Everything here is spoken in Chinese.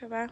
好吧？